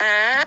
Ah.